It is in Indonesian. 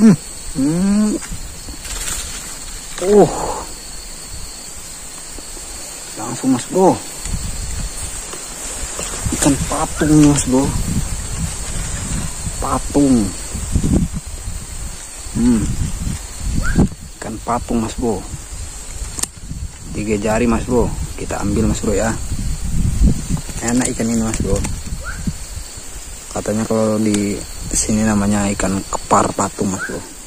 Hmm. Uh. Langsung mas bro. Ikan patung mas bro. Patung. Hmm. Ikan patung mas bro. Tiga jari mas bro. Kita ambil mas bro ya. Enak ikan ini mas bro. Katanya kalau di sini namanya ikan kepar patung. mas bro